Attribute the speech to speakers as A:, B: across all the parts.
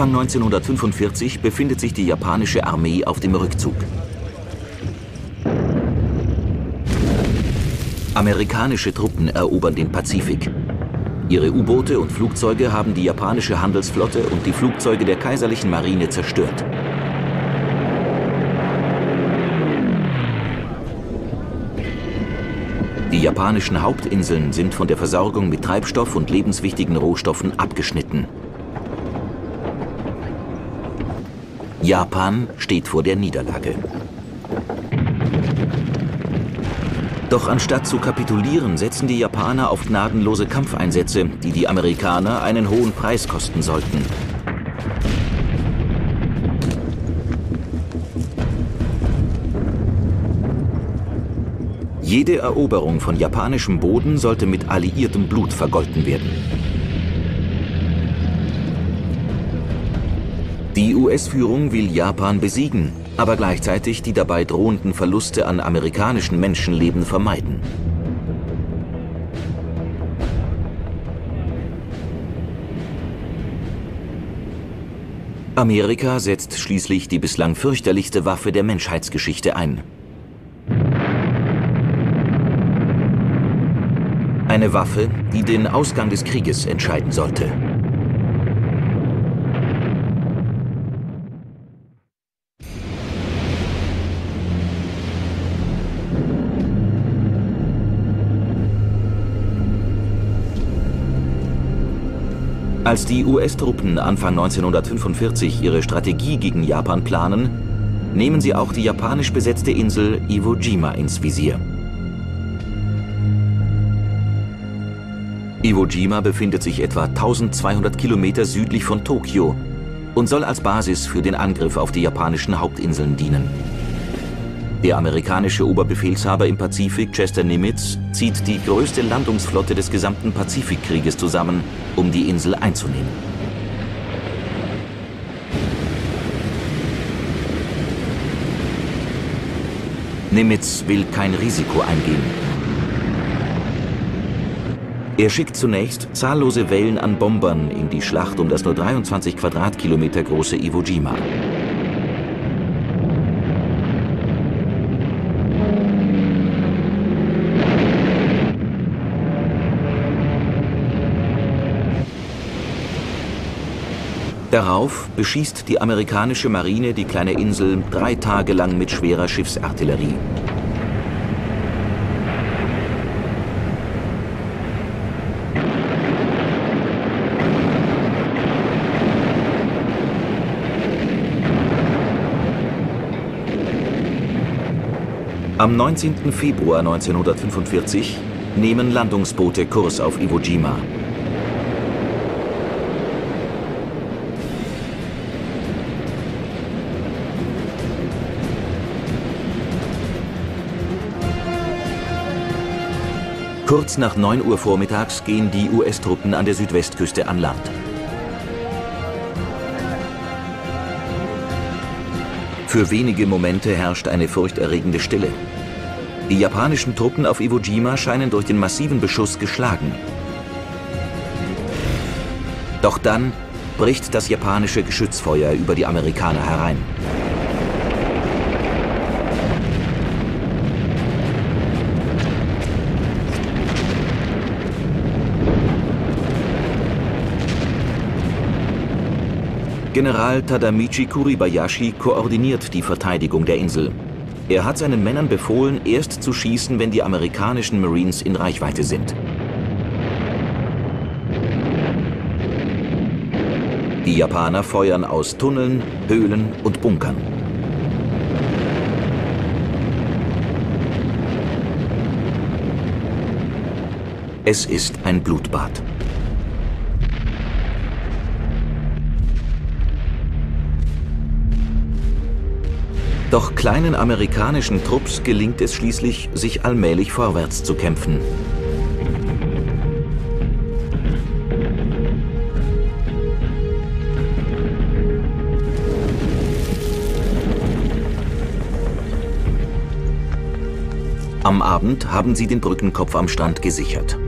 A: Anfang 1945 befindet sich die japanische Armee auf dem Rückzug. Amerikanische Truppen erobern den Pazifik. Ihre U-Boote und Flugzeuge haben die japanische Handelsflotte und die Flugzeuge der kaiserlichen Marine zerstört. Die japanischen Hauptinseln sind von der Versorgung mit Treibstoff und lebenswichtigen Rohstoffen abgeschnitten. Japan steht vor der Niederlage. Doch anstatt zu kapitulieren, setzen die Japaner auf gnadenlose Kampfeinsätze, die die Amerikaner einen hohen Preis kosten sollten. Jede Eroberung von japanischem Boden sollte mit alliiertem Blut vergolten werden. Die US-Führung will Japan besiegen, aber gleichzeitig die dabei drohenden Verluste an amerikanischen Menschenleben vermeiden. Amerika setzt schließlich die bislang fürchterlichste Waffe der Menschheitsgeschichte ein. Eine Waffe, die den Ausgang des Krieges entscheiden sollte. Als die US-Truppen Anfang 1945 ihre Strategie gegen Japan planen, nehmen sie auch die japanisch besetzte Insel Iwo Jima ins Visier. Iwo Jima befindet sich etwa 1200 Kilometer südlich von Tokio und soll als Basis für den Angriff auf die japanischen Hauptinseln dienen. Der amerikanische Oberbefehlshaber im Pazifik, Chester Nimitz, zieht die größte Landungsflotte des gesamten Pazifikkrieges zusammen, um die Insel einzunehmen. Nimitz will kein Risiko eingehen. Er schickt zunächst zahllose Wellen an Bombern in die Schlacht um das nur 23 Quadratkilometer große Iwo Jima. Darauf beschießt die amerikanische Marine die kleine Insel drei Tage lang mit schwerer Schiffsartillerie. Am 19. Februar 1945 nehmen Landungsboote Kurs auf Iwo Jima. Kurz nach 9 Uhr vormittags gehen die US-Truppen an der Südwestküste an Land. Für wenige Momente herrscht eine furchterregende Stille. Die japanischen Truppen auf Iwo Jima scheinen durch den massiven Beschuss geschlagen. Doch dann bricht das japanische Geschützfeuer über die Amerikaner herein. General Tadamichi Kuribayashi koordiniert die Verteidigung der Insel. Er hat seinen Männern befohlen, erst zu schießen, wenn die amerikanischen Marines in Reichweite sind. Die Japaner feuern aus Tunneln, Höhlen und Bunkern. Es ist ein Blutbad. Doch kleinen amerikanischen Trupps gelingt es schließlich, sich allmählich vorwärts zu kämpfen. Am Abend haben sie den Brückenkopf am Strand gesichert.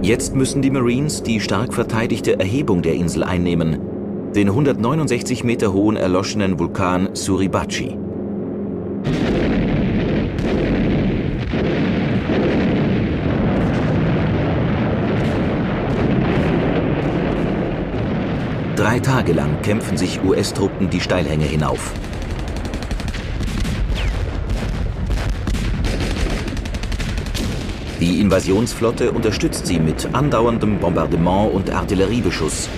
A: Jetzt müssen die Marines die stark verteidigte Erhebung der Insel einnehmen, den 169 Meter hohen erloschenen Vulkan Suribachi. Drei Tage lang kämpfen sich US-Truppen die Steilhänge hinauf. Die Invasionsflotte unterstützt sie mit andauerndem Bombardement und Artilleriebeschuss.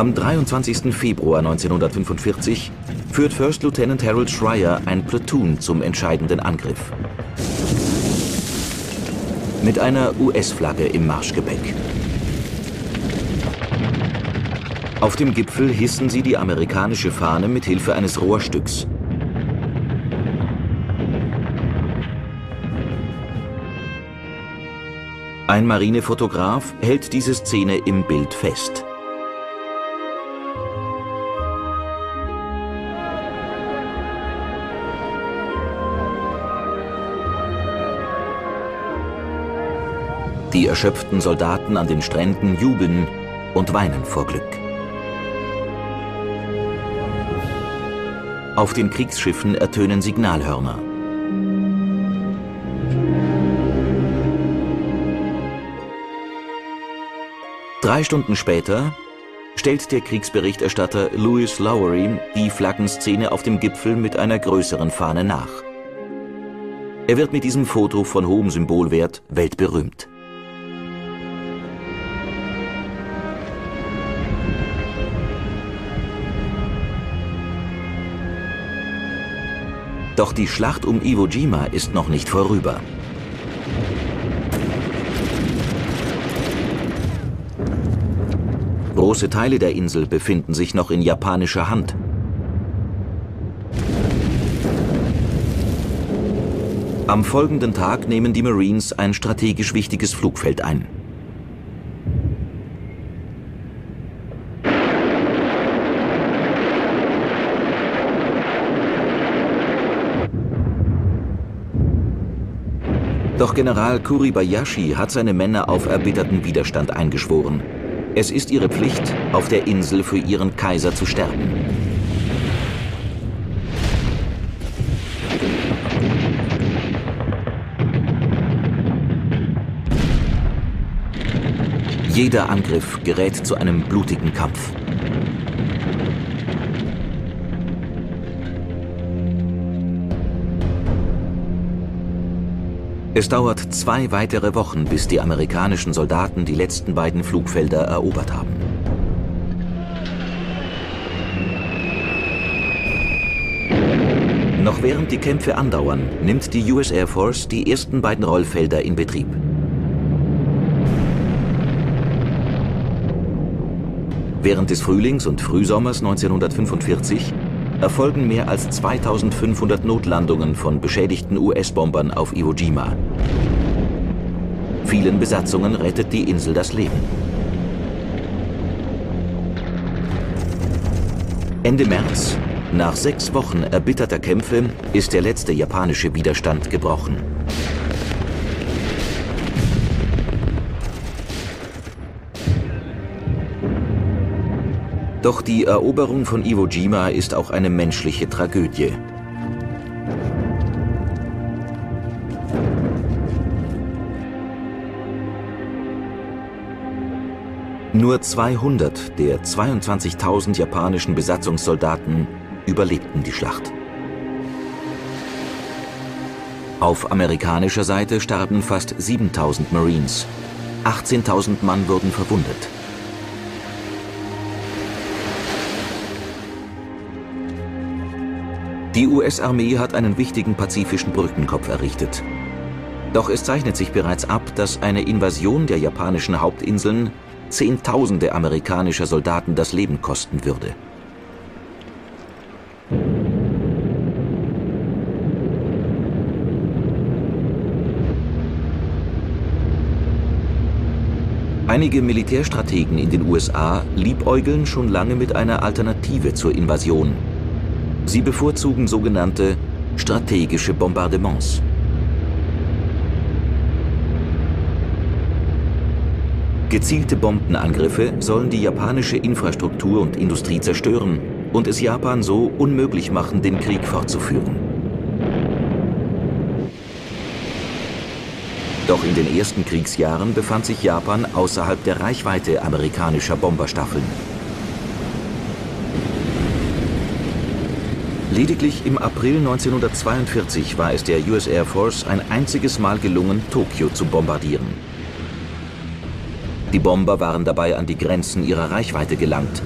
A: Am 23. Februar 1945 führt First Lieutenant Harold Schreier ein Platoon zum entscheidenden Angriff. Mit einer US-Flagge im Marschgepäck. Auf dem Gipfel hissen sie die amerikanische Fahne mit Hilfe eines Rohrstücks. Ein Marinefotograf hält diese Szene im Bild fest. Die erschöpften Soldaten an den Stränden jubeln und weinen vor Glück. Auf den Kriegsschiffen ertönen Signalhörner. Drei Stunden später stellt der Kriegsberichterstatter Louis Lowery die Flaggenszene auf dem Gipfel mit einer größeren Fahne nach. Er wird mit diesem Foto von hohem Symbolwert weltberühmt. Doch die Schlacht um Iwo Jima ist noch nicht vorüber. Große Teile der Insel befinden sich noch in japanischer Hand. Am folgenden Tag nehmen die Marines ein strategisch wichtiges Flugfeld ein. General Kuribayashi hat seine Männer auf erbitterten Widerstand eingeschworen. Es ist ihre Pflicht, auf der Insel für ihren Kaiser zu sterben. Jeder Angriff gerät zu einem blutigen Kampf. Es dauert zwei weitere Wochen, bis die amerikanischen Soldaten die letzten beiden Flugfelder erobert haben. Noch während die Kämpfe andauern, nimmt die US Air Force die ersten beiden Rollfelder in Betrieb. Während des Frühlings und Frühsommers 1945 erfolgen mehr als 2500 Notlandungen von beschädigten US-Bombern auf Iwo Jima. Vielen Besatzungen rettet die Insel das Leben. Ende März, nach sechs Wochen erbitterter Kämpfe, ist der letzte japanische Widerstand gebrochen. Doch die Eroberung von Iwo Jima ist auch eine menschliche Tragödie. Nur 200 der 22.000 japanischen Besatzungssoldaten überlebten die Schlacht. Auf amerikanischer Seite starben fast 7.000 Marines. 18.000 Mann wurden verwundet. US-Armee hat einen wichtigen pazifischen Brückenkopf errichtet. Doch es zeichnet sich bereits ab, dass eine Invasion der japanischen Hauptinseln Zehntausende amerikanischer Soldaten das Leben kosten würde. Einige Militärstrategen in den USA liebäugeln schon lange mit einer Alternative zur Invasion. Sie bevorzugen sogenannte strategische Bombardements. Gezielte Bombenangriffe sollen die japanische Infrastruktur und Industrie zerstören und es Japan so unmöglich machen, den Krieg fortzuführen. Doch in den ersten Kriegsjahren befand sich Japan außerhalb der Reichweite amerikanischer Bomberstaffeln. Lediglich im April 1942 war es der US Air Force ein einziges Mal gelungen, Tokio zu bombardieren. Die Bomber waren dabei an die Grenzen ihrer Reichweite gelangt.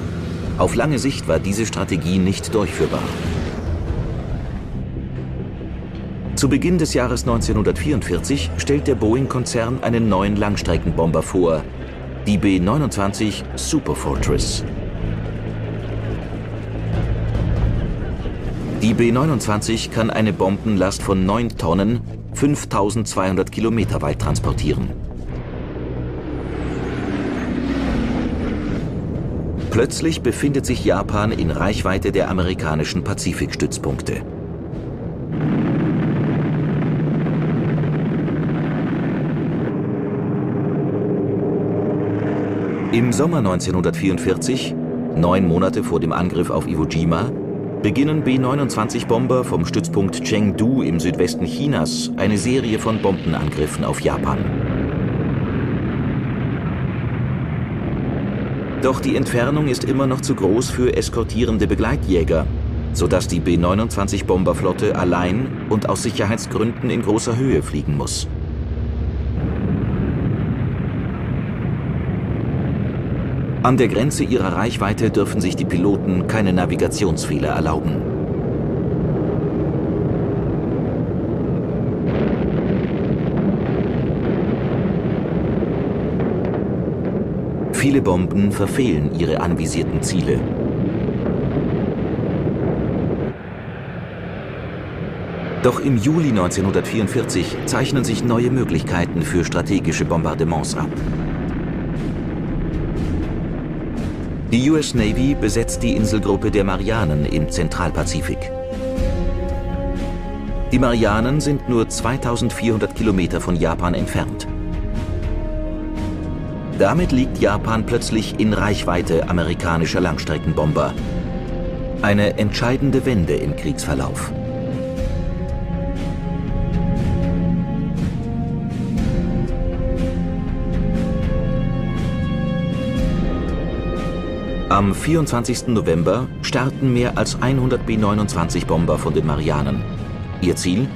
A: Auf lange Sicht war diese Strategie nicht durchführbar. Zu Beginn des Jahres 1944 stellt der Boeing-Konzern einen neuen Langstreckenbomber vor, die B-29 Superfortress. Die B-29 kann eine Bombenlast von 9 Tonnen 5200 Kilometer weit transportieren. Plötzlich befindet sich Japan in Reichweite der amerikanischen Pazifikstützpunkte. Im Sommer 1944, neun Monate vor dem Angriff auf Iwo Jima, beginnen B-29-Bomber vom Stützpunkt Chengdu im Südwesten Chinas eine Serie von Bombenangriffen auf Japan. Doch die Entfernung ist immer noch zu groß für eskortierende Begleitjäger, sodass die B-29-Bomberflotte allein und aus Sicherheitsgründen in großer Höhe fliegen muss. An der Grenze ihrer Reichweite dürfen sich die Piloten keine Navigationsfehler erlauben. Viele Bomben verfehlen ihre anvisierten Ziele. Doch im Juli 1944 zeichnen sich neue Möglichkeiten für strategische Bombardements ab. Die US Navy besetzt die Inselgruppe der Marianen im Zentralpazifik. Die Marianen sind nur 2400 Kilometer von Japan entfernt. Damit liegt Japan plötzlich in Reichweite amerikanischer Langstreckenbomber. Eine entscheidende Wende im Kriegsverlauf. Am 24. November starten mehr als 100 B-29-Bomber von den Marianen. Ihr Ziel?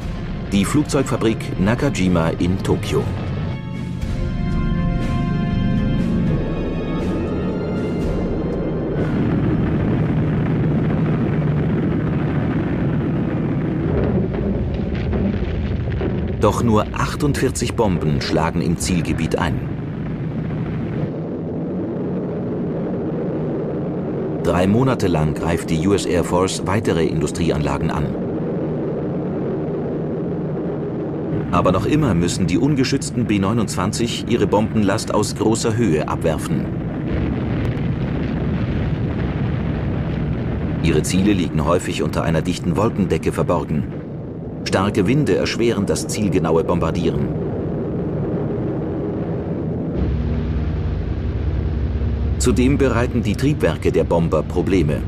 A: Die Flugzeugfabrik Nakajima in Tokio. Doch nur 48 Bomben schlagen im Zielgebiet ein. Drei Monate lang greift die US Air Force weitere Industrieanlagen an. Aber noch immer müssen die ungeschützten B-29 ihre Bombenlast aus großer Höhe abwerfen. Ihre Ziele liegen häufig unter einer dichten Wolkendecke verborgen. Starke Winde erschweren das zielgenaue Bombardieren. Zudem bereiten die Triebwerke der Bomber Probleme.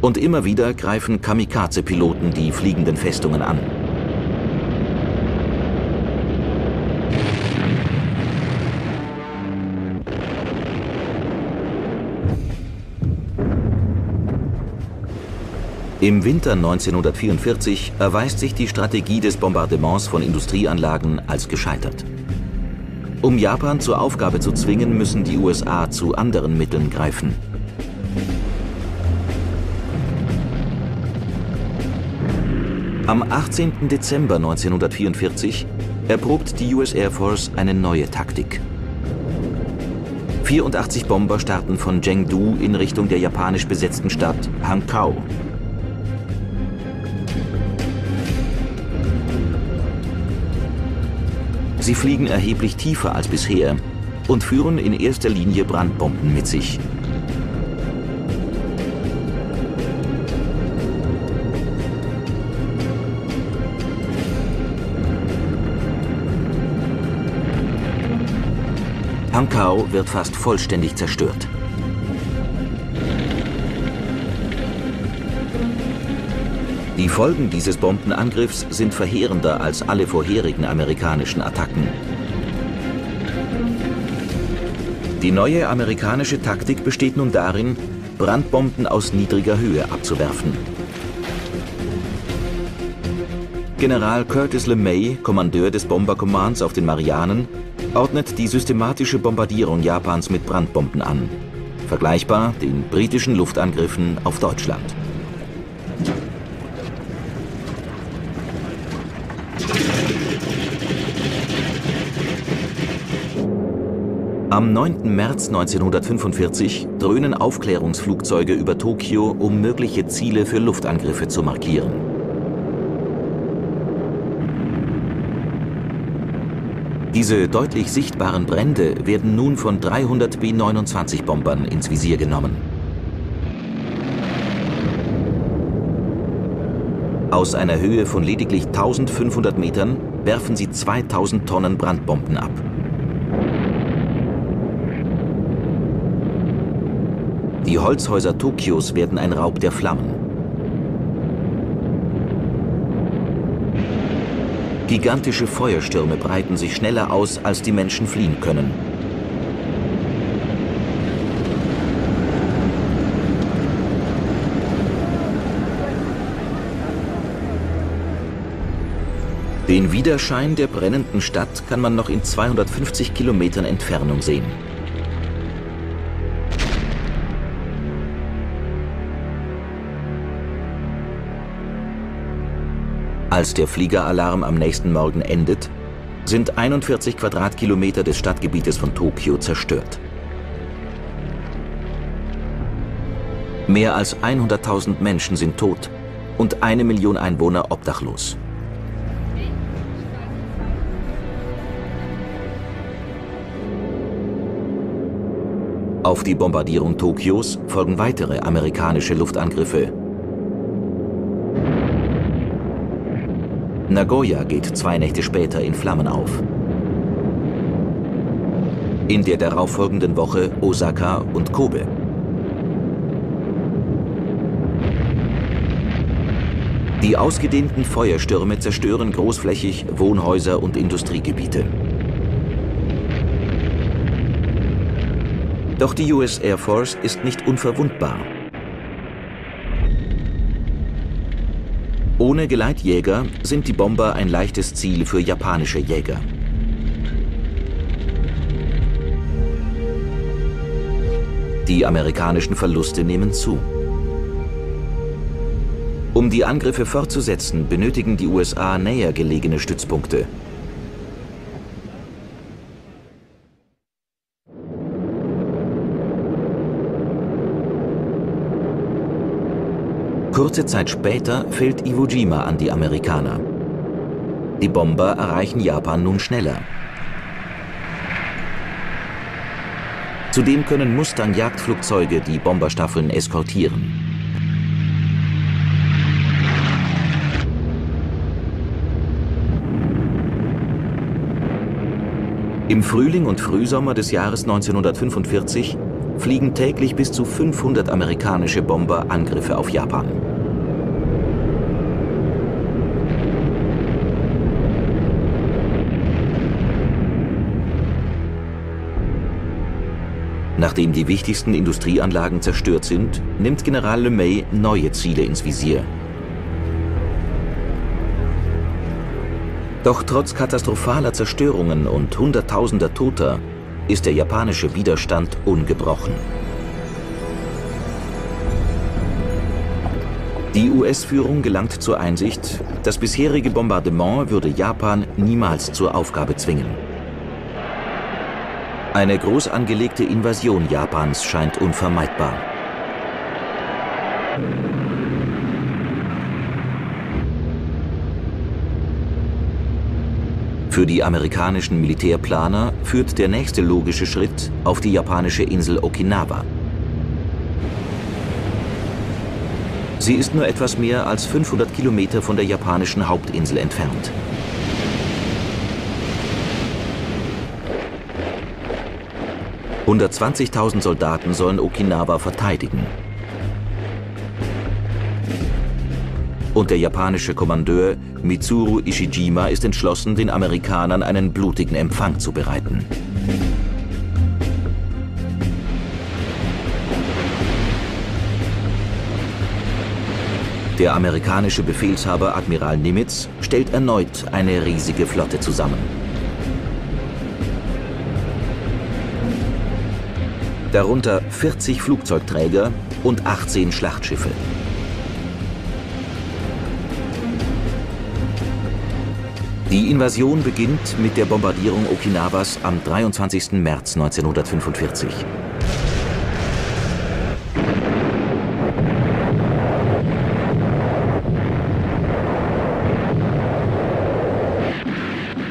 A: Und immer wieder greifen Kamikaze-Piloten die fliegenden Festungen an. Im Winter 1944 erweist sich die Strategie des Bombardements von Industrieanlagen als gescheitert. Um Japan zur Aufgabe zu zwingen, müssen die USA zu anderen Mitteln greifen. Am 18. Dezember 1944 erprobt die US Air Force eine neue Taktik. 84 Bomber starten von Chengdu in Richtung der japanisch besetzten Stadt Hankou. Sie fliegen erheblich tiefer als bisher und führen in erster Linie Brandbomben mit sich. Pankau wird fast vollständig zerstört. Die Folgen dieses Bombenangriffs sind verheerender als alle vorherigen amerikanischen Attacken. Die neue amerikanische Taktik besteht nun darin, Brandbomben aus niedriger Höhe abzuwerfen. General Curtis LeMay, Kommandeur des Bomberkommands auf den Marianen, ordnet die systematische Bombardierung Japans mit Brandbomben an, vergleichbar den britischen Luftangriffen auf Deutschland. Am 9. März 1945 dröhnen Aufklärungsflugzeuge über Tokio, um mögliche Ziele für Luftangriffe zu markieren. Diese deutlich sichtbaren Brände werden nun von 300 B-29-Bombern ins Visier genommen. Aus einer Höhe von lediglich 1500 Metern werfen sie 2000 Tonnen Brandbomben ab. Die Holzhäuser Tokios werden ein Raub der Flammen. Gigantische Feuerstürme breiten sich schneller aus, als die Menschen fliehen können. Den Widerschein der brennenden Stadt kann man noch in 250 Kilometern Entfernung sehen. Als der Fliegeralarm am nächsten Morgen endet, sind 41 Quadratkilometer des Stadtgebietes von Tokio zerstört. Mehr als 100.000 Menschen sind tot und eine Million Einwohner obdachlos. Auf die Bombardierung Tokios folgen weitere amerikanische Luftangriffe Nagoya geht zwei Nächte später in Flammen auf. In der darauffolgenden Woche Osaka und Kobe. Die ausgedehnten Feuerstürme zerstören großflächig Wohnhäuser und Industriegebiete. Doch die US Air Force ist nicht unverwundbar. Ohne Geleitjäger sind die Bomber ein leichtes Ziel für japanische Jäger. Die amerikanischen Verluste nehmen zu. Um die Angriffe fortzusetzen, benötigen die USA näher gelegene Stützpunkte. Kurze Zeit später fällt Iwo Jima an die Amerikaner. Die Bomber erreichen Japan nun schneller. Zudem können Mustang-Jagdflugzeuge die Bomberstaffeln eskortieren. Im Frühling und Frühsommer des Jahres 1945 fliegen täglich bis zu 500 amerikanische Bomber Angriffe auf Japan. Nachdem die wichtigsten Industrieanlagen zerstört sind, nimmt General LeMay neue Ziele ins Visier. Doch trotz katastrophaler Zerstörungen und Hunderttausender Toter ist der japanische Widerstand ungebrochen. Die US-Führung gelangt zur Einsicht, das bisherige Bombardement würde Japan niemals zur Aufgabe zwingen. Eine groß angelegte Invasion Japans scheint unvermeidbar. Für die amerikanischen Militärplaner führt der nächste logische Schritt auf die japanische Insel Okinawa. Sie ist nur etwas mehr als 500 Kilometer von der japanischen Hauptinsel entfernt. Hundertzwanzigtausend Soldaten sollen Okinawa verteidigen. Und der japanische Kommandeur Mitsuru Ishijima ist entschlossen, den Amerikanern einen blutigen Empfang zu bereiten. Der amerikanische Befehlshaber Admiral Nimitz stellt erneut eine riesige Flotte zusammen. Darunter 40 Flugzeugträger und 18 Schlachtschiffe. Die Invasion beginnt mit der Bombardierung Okinawas am 23. März 1945.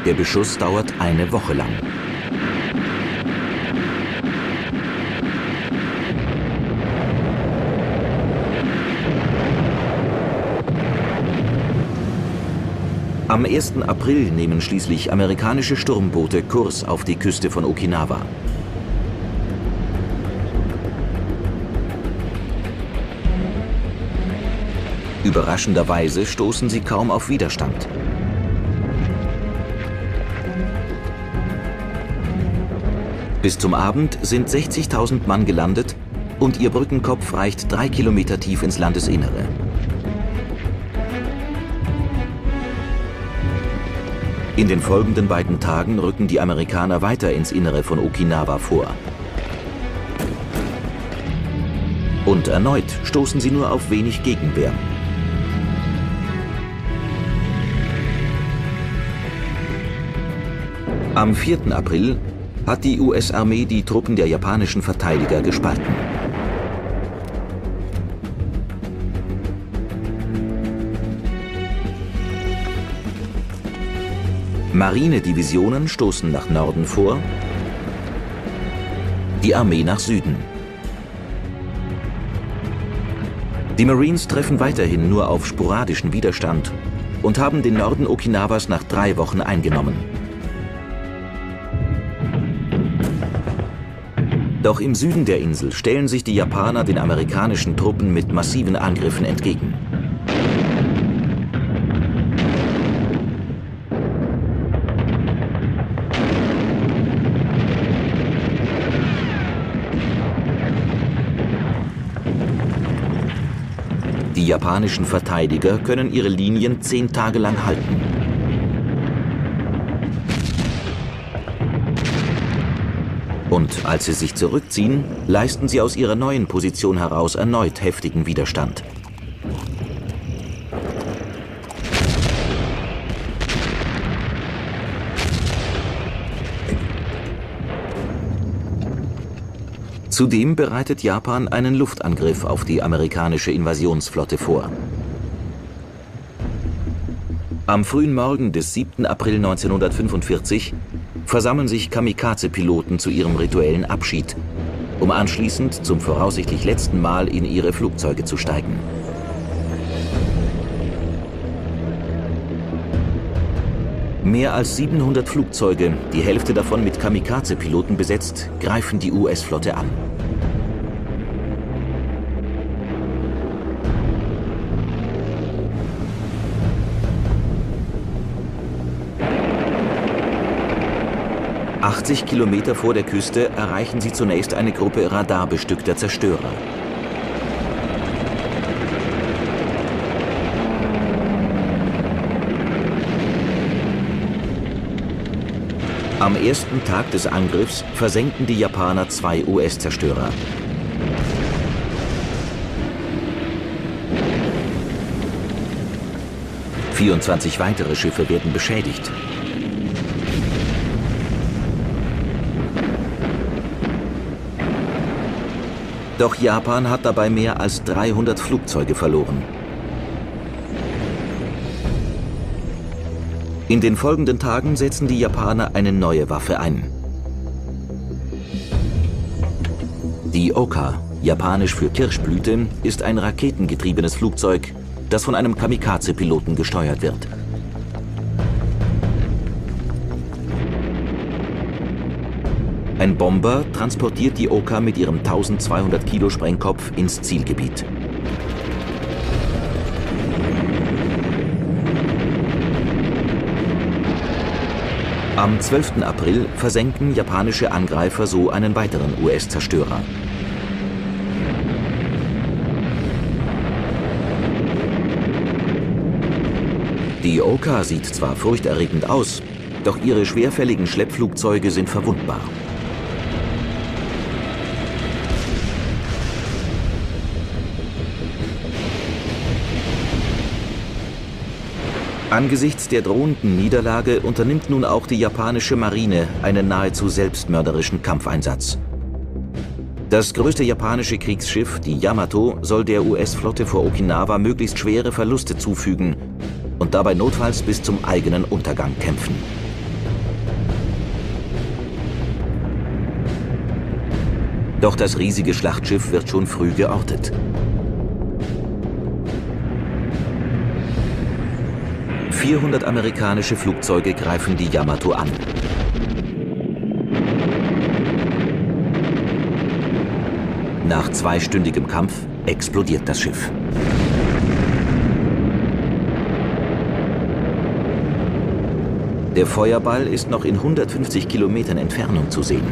A: Der Beschuss dauert eine Woche lang. Am 1. April nehmen schließlich amerikanische Sturmboote Kurs auf die Küste von Okinawa. Überraschenderweise stoßen sie kaum auf Widerstand. Bis zum Abend sind 60.000 Mann gelandet und ihr Brückenkopf reicht drei Kilometer tief ins Landesinnere. In den folgenden beiden Tagen rücken die Amerikaner weiter ins Innere von Okinawa vor. Und erneut stoßen sie nur auf wenig Gegenwehr. Am 4. April hat die US-Armee die Truppen der japanischen Verteidiger gespalten. Marinedivisionen stoßen nach Norden vor, die Armee nach Süden. Die Marines treffen weiterhin nur auf sporadischen Widerstand und haben den Norden Okinawas nach drei Wochen eingenommen. Doch im Süden der Insel stellen sich die Japaner den amerikanischen Truppen mit massiven Angriffen entgegen. Die japanischen Verteidiger können ihre Linien zehn Tage lang halten. Und als sie sich zurückziehen, leisten sie aus ihrer neuen Position heraus erneut heftigen Widerstand. Zudem bereitet Japan einen Luftangriff auf die amerikanische Invasionsflotte vor. Am frühen Morgen des 7. April 1945 versammeln sich Kamikaze-Piloten zu ihrem rituellen Abschied, um anschließend zum voraussichtlich letzten Mal in ihre Flugzeuge zu steigen. Mehr als 700 Flugzeuge, die Hälfte davon mit Kamikaze-Piloten besetzt, greifen die US-Flotte an. 80 Kilometer vor der Küste erreichen sie zunächst eine Gruppe radarbestückter Zerstörer. Am ersten Tag des Angriffs versenken die Japaner zwei US-Zerstörer. Vierundzwanzig weitere Schiffe werden beschädigt. Doch Japan hat dabei mehr als 300 Flugzeuge verloren. In den folgenden Tagen setzen die Japaner eine neue Waffe ein. Die Oka, japanisch für Kirschblüte, ist ein raketengetriebenes Flugzeug, das von einem Kamikaze-Piloten gesteuert wird. Ein Bomber transportiert die Oka mit ihrem 1200 Kilo Sprengkopf ins Zielgebiet. Am 12. April versenken japanische Angreifer so einen weiteren US-Zerstörer. Die Oka sieht zwar furchterregend aus, doch ihre schwerfälligen Schleppflugzeuge sind verwundbar. Angesichts der drohenden Niederlage unternimmt nun auch die japanische Marine einen nahezu selbstmörderischen Kampfeinsatz. Das größte japanische Kriegsschiff, die Yamato, soll der US-Flotte vor Okinawa möglichst schwere Verluste zufügen und dabei notfalls bis zum eigenen Untergang kämpfen. Doch das riesige Schlachtschiff wird schon früh geortet. 400 amerikanische Flugzeuge greifen die Yamato an. Nach zweistündigem Kampf explodiert das Schiff. Der Feuerball ist noch in 150 Kilometern Entfernung zu sehen.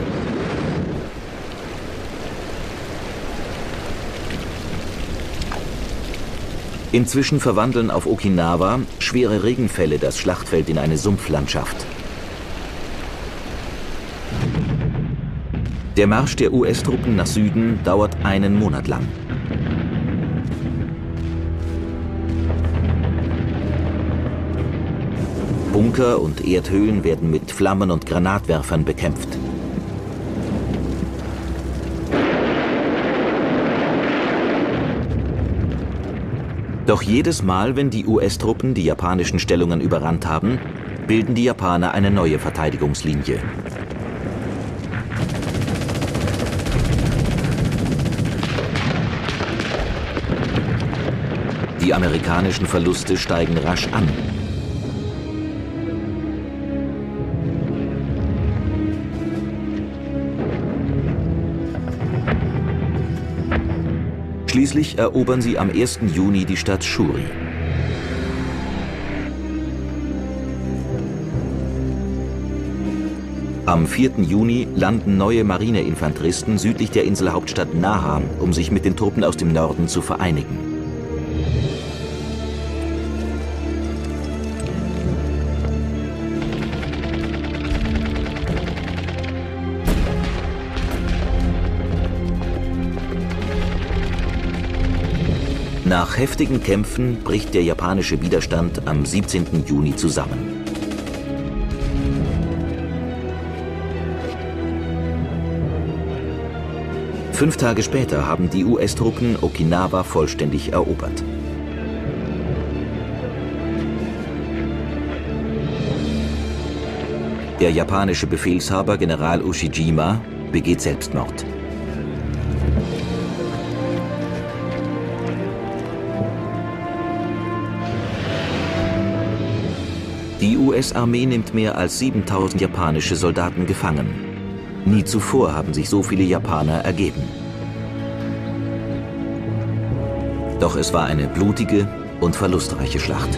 A: Inzwischen verwandeln auf Okinawa schwere Regenfälle das Schlachtfeld in eine Sumpflandschaft. Der Marsch der US-Truppen nach Süden dauert einen Monat lang. Bunker und Erdhöhlen werden mit Flammen und Granatwerfern bekämpft. Doch jedes Mal, wenn die US-Truppen die japanischen Stellungen überrannt haben, bilden die Japaner eine neue Verteidigungslinie. Die amerikanischen Verluste steigen rasch an. Schließlich erobern sie am 1. Juni die Stadt Shuri. Am 4. Juni landen neue Marineinfanteristen südlich der Inselhauptstadt Naha, um sich mit den Truppen aus dem Norden zu vereinigen. Nach heftigen Kämpfen bricht der japanische Widerstand am 17. Juni zusammen. Fünf Tage später haben die US-Truppen Okinawa vollständig erobert. Der japanische Befehlshaber General Ushijima begeht Selbstmord. US-Armee nimmt mehr als 7000 japanische Soldaten gefangen. Nie zuvor haben sich so viele Japaner ergeben. Doch es war eine blutige und verlustreiche Schlacht.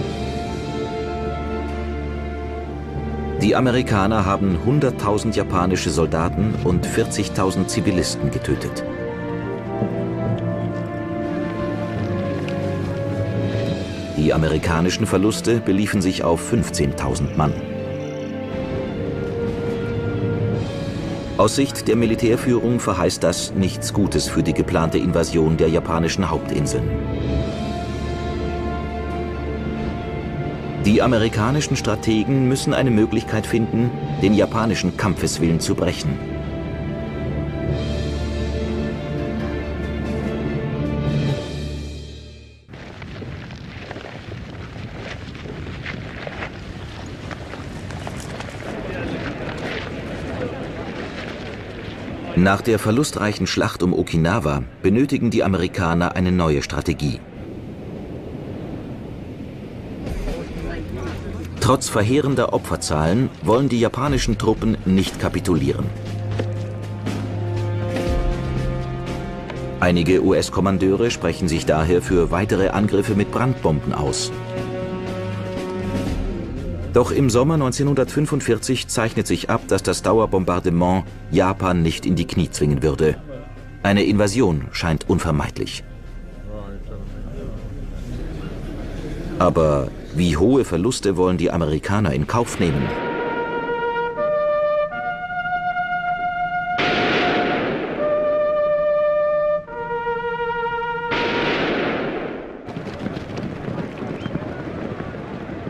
A: Die Amerikaner haben 100.000 japanische Soldaten und 40.000 Zivilisten getötet. Die amerikanischen Verluste beliefen sich auf 15.000 Mann. Aus Sicht der Militärführung verheißt das nichts Gutes für die geplante Invasion der japanischen Hauptinseln. Die amerikanischen Strategen müssen eine Möglichkeit finden, den japanischen Kampfeswillen zu brechen. Nach der verlustreichen Schlacht um Okinawa benötigen die Amerikaner eine neue Strategie. Trotz verheerender Opferzahlen wollen die japanischen Truppen nicht kapitulieren. Einige US-Kommandeure sprechen sich daher für weitere Angriffe mit Brandbomben aus. Doch im Sommer 1945 zeichnet sich ab, dass das Dauerbombardement Japan nicht in die Knie zwingen würde. Eine Invasion scheint unvermeidlich. Aber wie hohe Verluste wollen die Amerikaner in Kauf nehmen?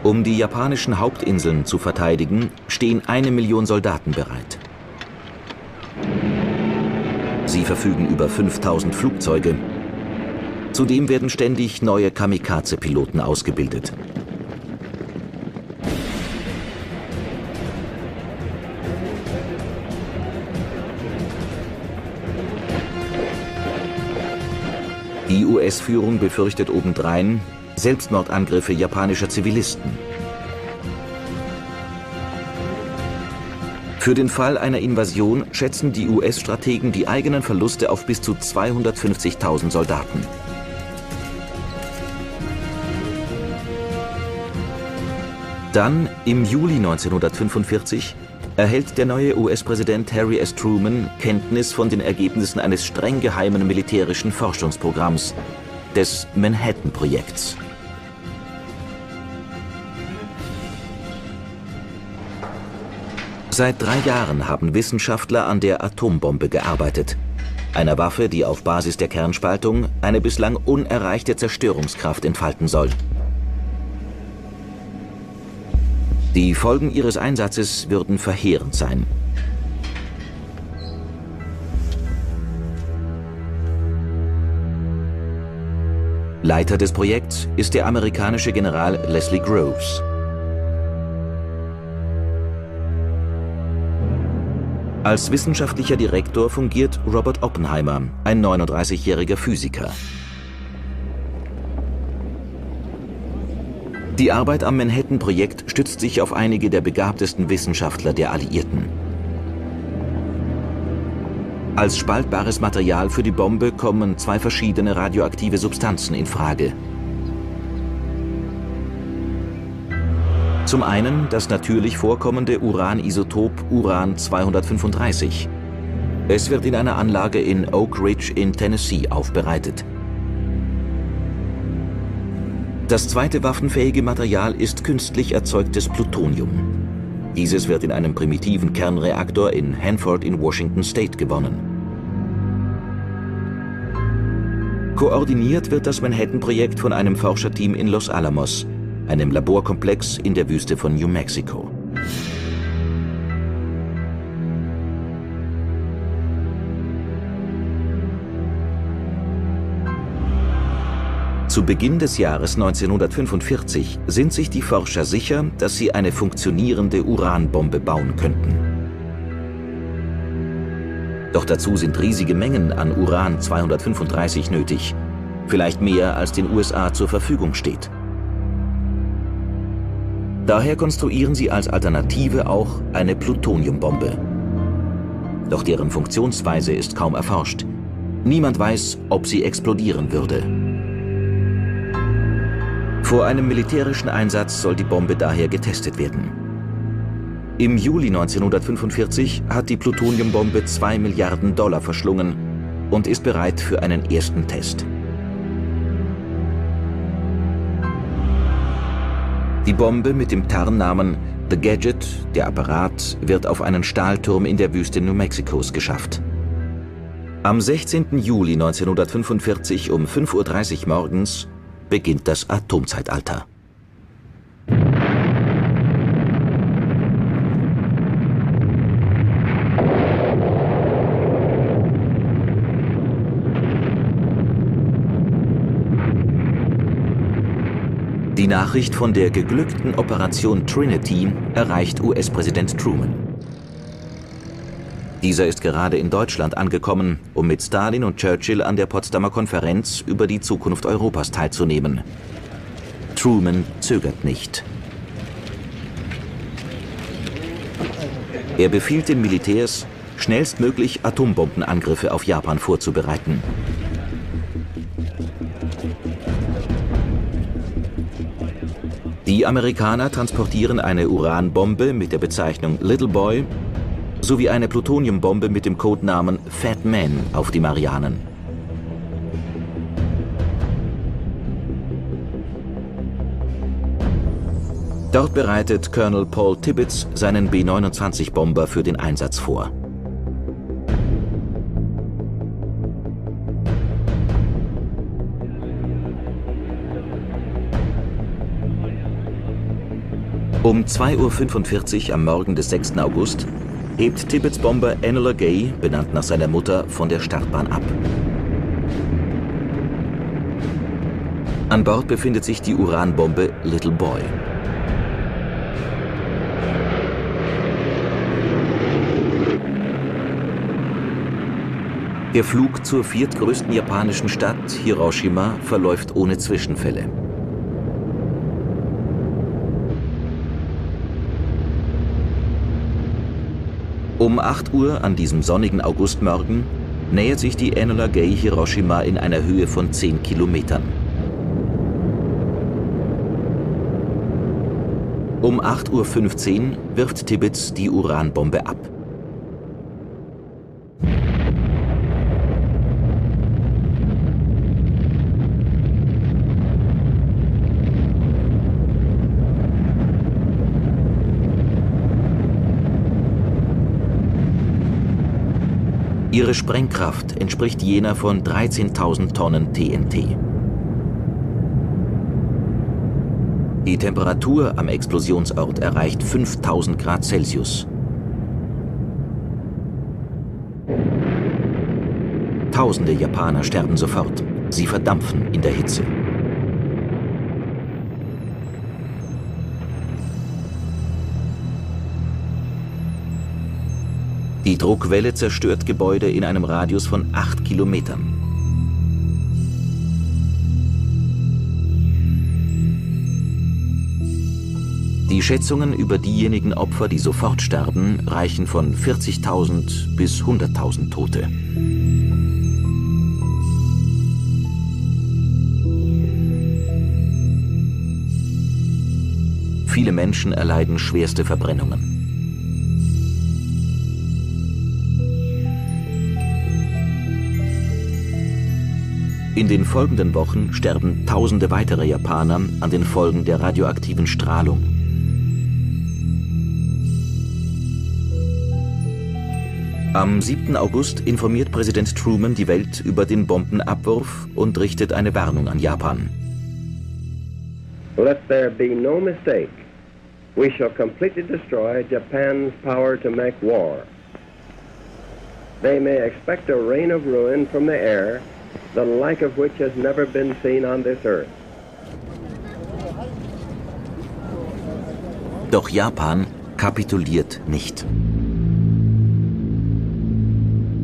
A: Um die japanischen Hauptinseln zu verteidigen, stehen eine Million Soldaten bereit. Sie verfügen über 5000 Flugzeuge. Zudem werden ständig neue Kamikaze-Piloten ausgebildet. Die US-Führung befürchtet obendrein, Selbstmordangriffe japanischer Zivilisten. Für den Fall einer Invasion schätzen die US-Strategen die eigenen Verluste auf bis zu 250.000 Soldaten. Dann, im Juli 1945, erhält der neue US-Präsident Harry S. Truman Kenntnis von den Ergebnissen eines streng geheimen militärischen Forschungsprogramms, des Manhattan-Projekts. Seit drei Jahren haben Wissenschaftler an der Atombombe gearbeitet. Einer Waffe, die auf Basis der Kernspaltung eine bislang unerreichte Zerstörungskraft entfalten soll. Die Folgen ihres Einsatzes würden verheerend sein. Leiter des Projekts ist der amerikanische General Leslie Groves. Als wissenschaftlicher Direktor fungiert Robert Oppenheimer, ein 39-jähriger Physiker. Die Arbeit am Manhattan-Projekt stützt sich auf einige der begabtesten Wissenschaftler der Alliierten. Als spaltbares Material für die Bombe kommen zwei verschiedene radioaktive Substanzen in Frage. Zum einen das natürlich vorkommende Uranisotop Uran-235. Es wird in einer Anlage in Oak Ridge in Tennessee aufbereitet. Das zweite waffenfähige Material ist künstlich erzeugtes Plutonium. Dieses wird in einem primitiven Kernreaktor in Hanford in Washington State gewonnen. Koordiniert wird das Manhattan-Projekt von einem Forscherteam in Los Alamos, einem Laborkomplex in der Wüste von New Mexico. Zu Beginn des Jahres 1945 sind sich die Forscher sicher, dass sie eine funktionierende Uranbombe bauen könnten. Doch dazu sind riesige Mengen an Uran-235 nötig, vielleicht mehr als den USA zur Verfügung steht. Daher konstruieren sie als Alternative auch eine Plutoniumbombe. Doch deren Funktionsweise ist kaum erforscht. Niemand weiß, ob sie explodieren würde. Vor einem militärischen Einsatz soll die Bombe daher getestet werden. Im Juli 1945 hat die Plutoniumbombe 2 Milliarden Dollar verschlungen und ist bereit für einen ersten Test. Die Bombe mit dem Tarnnamen The Gadget, der Apparat, wird auf einen Stahlturm in der Wüste New Mexicos geschafft. Am 16. Juli 1945 um 5.30 Uhr morgens beginnt das Atomzeitalter. Die Nachricht von der geglückten Operation Trinity erreicht US-Präsident Truman. Dieser ist gerade in Deutschland angekommen, um mit Stalin und Churchill an der Potsdamer Konferenz über die Zukunft Europas teilzunehmen. Truman zögert nicht. Er befiehlt den Militärs, schnellstmöglich Atombombenangriffe auf Japan vorzubereiten. Die Amerikaner transportieren eine Uranbombe mit der Bezeichnung Little Boy sowie eine Plutoniumbombe mit dem Codenamen Fat Man auf die Marianen. Dort bereitet Colonel Paul Tibbets seinen B-29-Bomber für den Einsatz vor. Um 2.45 Uhr am Morgen des 6. August hebt Tibbets Bomber Enola Gay, benannt nach seiner Mutter, von der Startbahn ab. An Bord befindet sich die Uranbombe Little Boy. Der Flug zur viertgrößten japanischen Stadt, Hiroshima, verläuft ohne Zwischenfälle. Um 8 Uhr an diesem sonnigen Augustmorgen nähert sich die Enola Gay Hiroshima in einer Höhe von 10 Kilometern. Um 8.15 Uhr wirft Tibbets die Uranbombe ab. Ihre Sprengkraft entspricht jener von 13.000 Tonnen TNT. Die Temperatur am Explosionsort erreicht 5000 Grad Celsius. Tausende Japaner sterben sofort. Sie verdampfen in der Hitze. Die Druckwelle zerstört Gebäude in einem Radius von 8 Kilometern. Die Schätzungen über diejenigen Opfer, die sofort sterben, reichen von 40.000 bis 100.000 Tote. Viele Menschen erleiden schwerste Verbrennungen. In den folgenden Wochen sterben tausende weitere Japaner an den Folgen der radioaktiven Strahlung. Am 7. August informiert Präsident Truman die Welt über den Bombenabwurf und richtet eine Warnung an Japan.
B: Let there be no mistake. We shall completely destroy Japan's power to make war. They may expect a rain of ruin from the air the like of which has never been seen on this earth.
A: Doch Japan kapituliert nicht.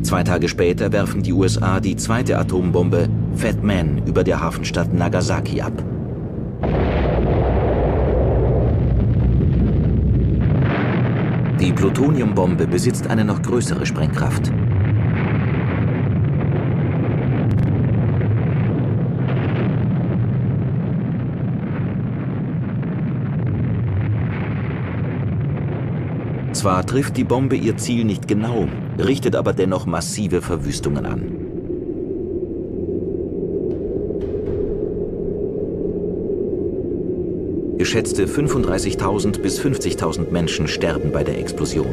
A: Zwei Tage später werfen die USA die zweite Atombombe Fat Man über der Hafenstadt Nagasaki ab. Die Plutoniumbombe besitzt eine noch größere Sprengkraft. Zwar trifft die Bombe ihr Ziel nicht genau, richtet aber dennoch massive Verwüstungen an. Geschätzte 35.000 bis 50.000 Menschen sterben bei der Explosion.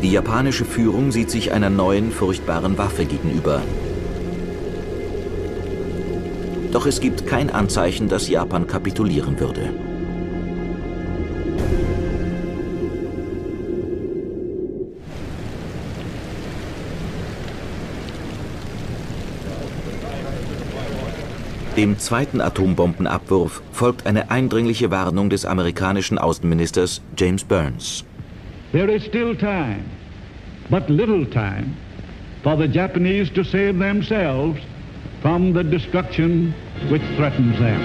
A: Die japanische Führung sieht sich einer neuen, furchtbaren Waffe gegenüber, doch es gibt kein Anzeichen, dass Japan kapitulieren würde. Dem zweiten Atombombenabwurf folgt eine eindringliche Warnung des amerikanischen Außenministers James Burns.
C: There is still time, but little time, for the Japanese to save themselves from the destruction which threatens them.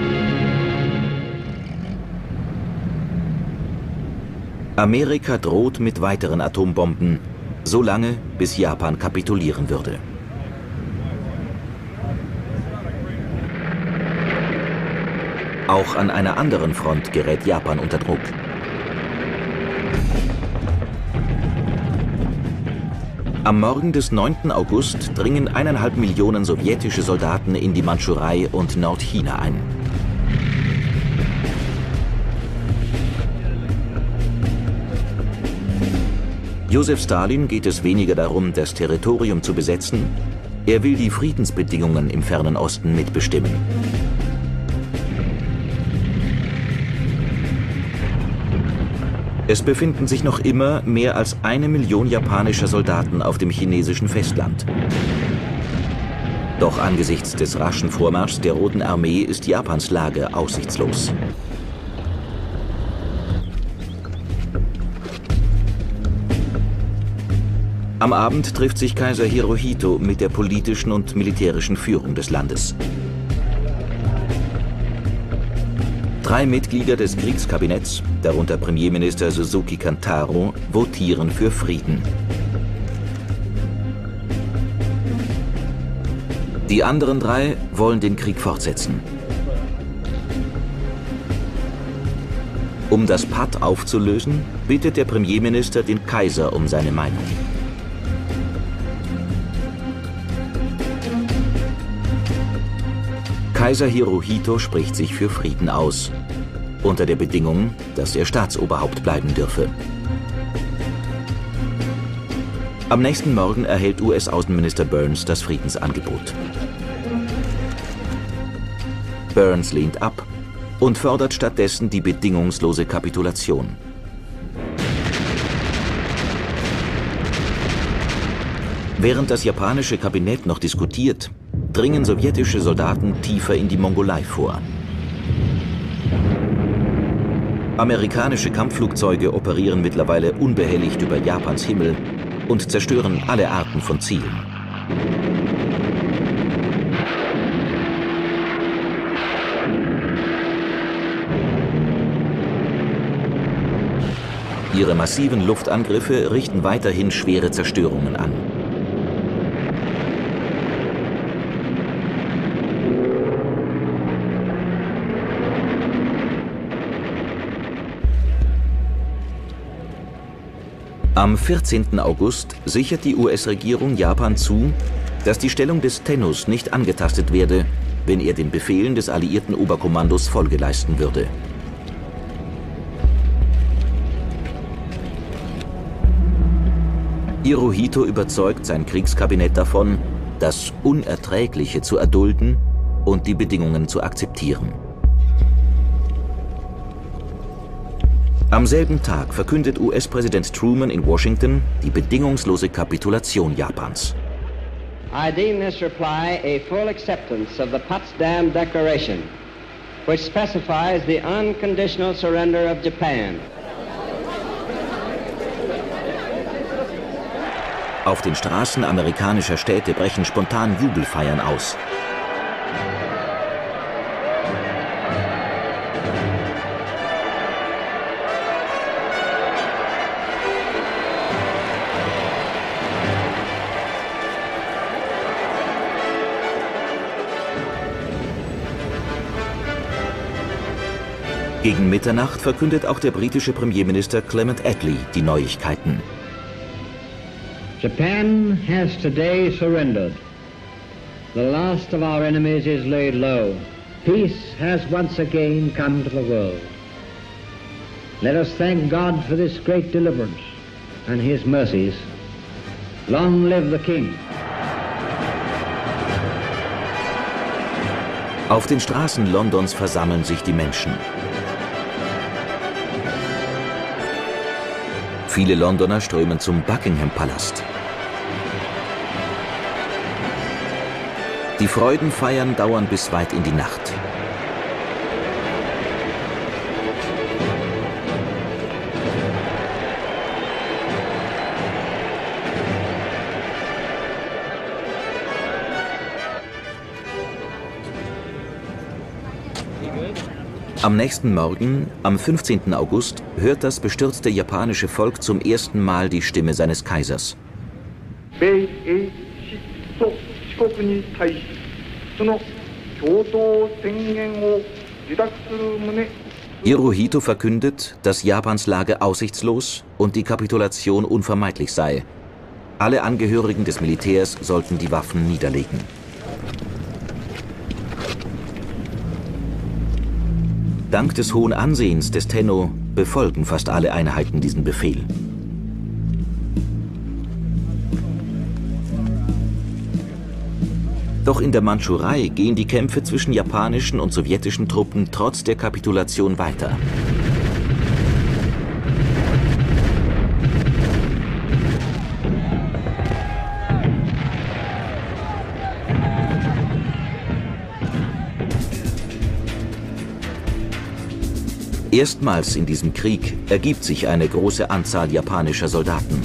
A: Amerika droht mit weiteren Atombomben, solange bis Japan kapitulieren würde. Auch an einer anderen Front gerät Japan unter Druck. Am Morgen des 9. August dringen eineinhalb Millionen sowjetische Soldaten in die Mandschurei und Nordchina ein. Josef Stalin geht es weniger darum, das Territorium zu besetzen, er will die Friedensbedingungen im fernen Osten mitbestimmen. Es befinden sich noch immer mehr als eine Million japanischer Soldaten auf dem chinesischen Festland. Doch angesichts des raschen Vormarschs der Roten Armee ist Japans Lage aussichtslos. Am Abend trifft sich Kaiser Hirohito mit der politischen und militärischen Führung des Landes. Drei Mitglieder des Kriegskabinetts, darunter Premierminister Suzuki Kantaro, votieren für Frieden. Die anderen drei wollen den Krieg fortsetzen. Um das Patt aufzulösen, bittet der Premierminister den Kaiser um seine Meinung. Kaiser Hirohito spricht sich für Frieden aus, unter der Bedingung, dass er Staatsoberhaupt bleiben dürfe. Am nächsten Morgen erhält US-Außenminister Burns das Friedensangebot. Burns lehnt ab und fordert stattdessen die bedingungslose Kapitulation. Während das japanische Kabinett noch diskutiert, dringen sowjetische Soldaten tiefer in die Mongolei vor. Amerikanische Kampfflugzeuge operieren mittlerweile unbehelligt über Japans Himmel und zerstören alle Arten von Zielen. Ihre massiven Luftangriffe richten weiterhin schwere Zerstörungen an. Am 14. August sichert die US-Regierung Japan zu, dass die Stellung des Tenus nicht angetastet werde, wenn er den Befehlen des alliierten Oberkommandos Folge leisten würde. Hirohito überzeugt sein Kriegskabinett davon, das Unerträgliche zu erdulden und die Bedingungen zu akzeptieren. Am selben Tag verkündet US-Präsident Truman in Washington die bedingungslose Kapitulation Japans.
D: I deem this reply a full acceptance of the Potsdam Declaration, which specifies the unconditional surrender of Japan.
A: Auf den Straßen amerikanischer Städte brechen spontan Jubelfeiern aus. Gegen Mitternacht verkündet auch der britische Premierminister Clement Attlee die Neuigkeiten.
E: Japan has today surrendered. The last of our enemies is laid low. Peace has once again come to the world. Let us thank God for this great deliverance and his mercies. Long live the King.
A: Auf den Straßen Londons versammeln sich die Menschen. Viele Londoner strömen zum Buckingham Palast. Die Freudenfeiern dauern bis weit in die Nacht. Am nächsten Morgen, am 15. August, hört das bestürzte japanische Volk zum ersten Mal die Stimme seines Kaisers. Hirohito verkündet, dass Japans Lage aussichtslos und die Kapitulation unvermeidlich sei. Alle Angehörigen des Militärs sollten die Waffen niederlegen. Dank des hohen Ansehens des Tenno befolgen fast alle Einheiten diesen Befehl. Doch in der Mandschurei gehen die Kämpfe zwischen japanischen und sowjetischen Truppen trotz der Kapitulation weiter. Erstmals in diesem Krieg ergibt sich eine große Anzahl japanischer Soldaten.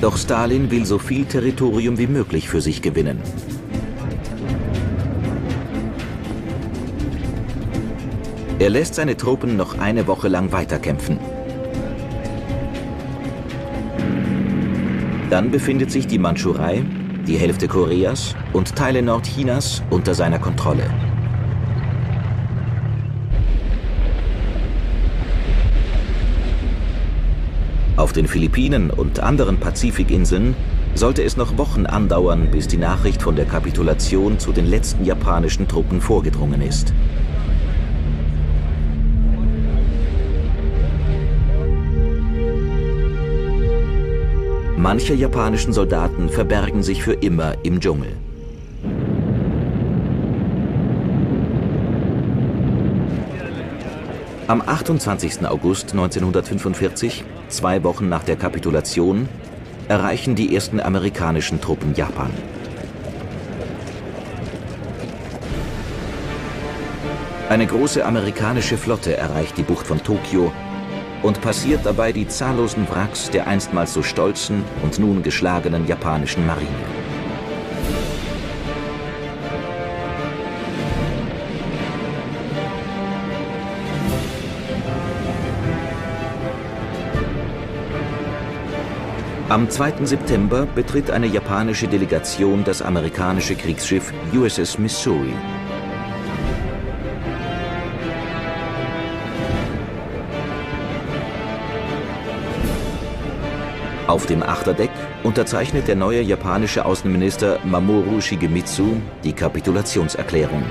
A: Doch Stalin will so viel Territorium wie möglich für sich gewinnen. Er lässt seine Truppen noch eine Woche lang weiterkämpfen. Dann befindet sich die Mandschurei, die Hälfte Koreas und Teile Nordchinas unter seiner Kontrolle. Auf den Philippinen und anderen Pazifikinseln sollte es noch Wochen andauern, bis die Nachricht von der Kapitulation zu den letzten japanischen Truppen vorgedrungen ist. Manche japanischen Soldaten verbergen sich für immer im Dschungel. Am 28. August 1945, zwei Wochen nach der Kapitulation, erreichen die ersten amerikanischen Truppen Japan. Eine große amerikanische Flotte erreicht die Bucht von Tokio und passiert dabei die zahllosen Wracks der einstmals so stolzen und nun geschlagenen japanischen Marine. Am 2. September betritt eine japanische Delegation das amerikanische Kriegsschiff USS Missouri Auf dem Achterdeck unterzeichnet der neue japanische Außenminister Mamoru Shigemitsu die Kapitulationserklärung.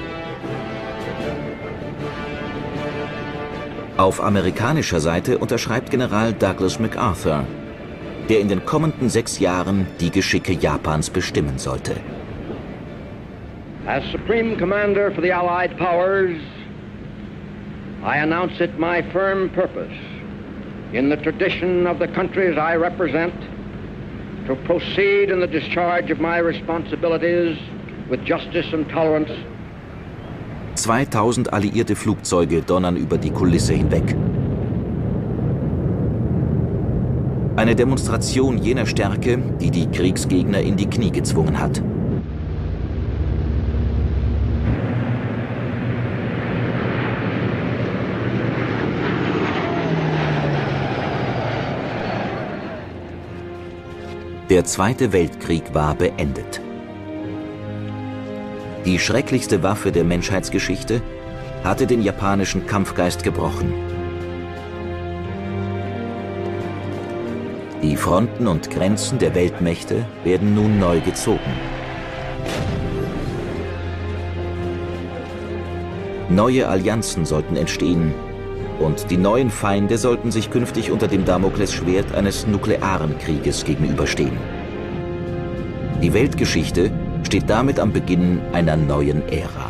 A: Auf amerikanischer Seite unterschreibt General Douglas MacArthur, der in den kommenden sechs Jahren die Geschicke Japans bestimmen sollte.
F: As Supreme Commander for the Allied Powers, I announce it my firm purpose in the tradition of the countries I represent, to proceed in the discharge of my responsibilities with justice and tolerance.
A: 2000 alliierte Flugzeuge donnern über die Kulisse hinweg. Eine Demonstration jener Stärke, die die Kriegsgegner in die Knie gezwungen hat. Der Zweite Weltkrieg war beendet. Die schrecklichste Waffe der Menschheitsgeschichte hatte den japanischen Kampfgeist gebrochen. Die Fronten und Grenzen der Weltmächte werden nun neu gezogen. Neue Allianzen sollten entstehen, und die neuen Feinde sollten sich künftig unter dem Damoklesschwert eines nuklearen Krieges gegenüberstehen. Die Weltgeschichte steht damit am Beginn einer neuen Ära.